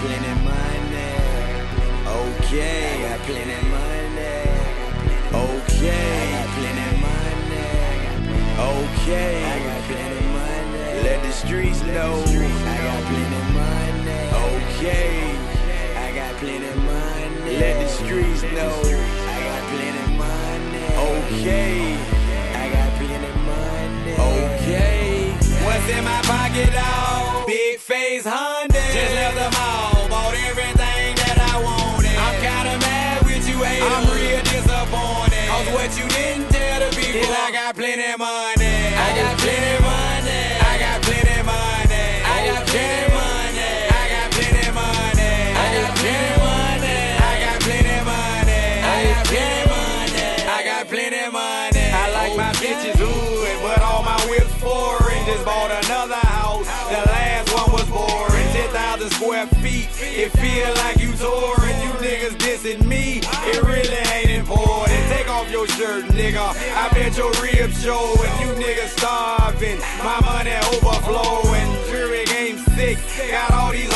plenty money. Okay, I got plenty money. Okay, I got plenty money. Okay, I got plenty money. Let the streets know I got plenty money. Okay, I got plenty money. Let the streets know I got plenty money. Okay, I got plenty money. Okay, what's in my pocket, dog? Big face Honda. Just left the mall, got plenty money. I got plenty money. I got plenty money. I got plenty money. I got plenty money. I got plenty money. I got plenty money. I got plenty money. I got plenty money. I like my bitches hood, but all my whips foreign. Just bought another house. The last one was boring. 10,000 square feet. It feel like you touring. You niggas dissing me. It off your shirt, nigga. I bet your ribs showing. You niggas starving. My money overflowing. Jury game sick. Got all these